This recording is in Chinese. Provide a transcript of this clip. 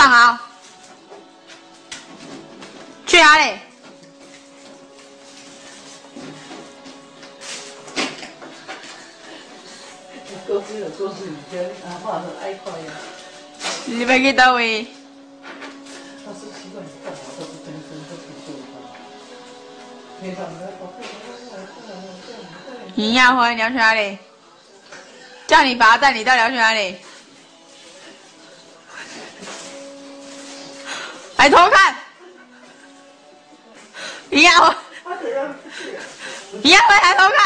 上啊！去哪里？你要去倒位？你干嘛都是真真都不做他。平常的宝贝，尹亚辉，你要去哪里？叫你爸带你到底去哪里？还偷看？尹亚辉，尹亚辉还偷看？